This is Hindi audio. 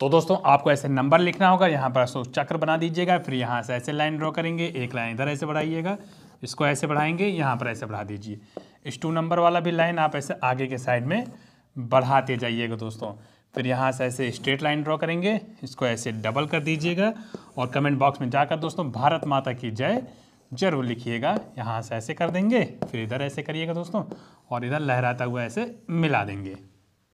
तो दोस्तों, आपको ऐसे नंबर लिखना होगा, यहाँ पर सो चक्र बना दीजिएगा, फिर यहाँ से ऐसे लाइन ड्रॉ करेंगे, एक लाइन इधर ऐसे बढ़ाइएगा, इसको ऐसे बढ़ाएँगे, यहाँ पर ऐसे बढ़ा दीजिए। इस टू नंबर वाला भी लाइन आप ऐसे आगे के साइड में बढ़ाते जाइएगा दोस्तों। फिर यहाँ से ऐसे स्ट्रेट लाइन ड्रॉ करेंगे, इसको ऐसे डबल कर दीजिएगा और कमेंट बॉक्स में जाकर दोस्तों, भारत माता की जय ज़रूर लिखिएगा। यहाँ से ऐसे कर देंगे, फिर इधर ऐसे करिएगा दोस्तों और इधर लहराता हुआ ऐसे मिला देंगे।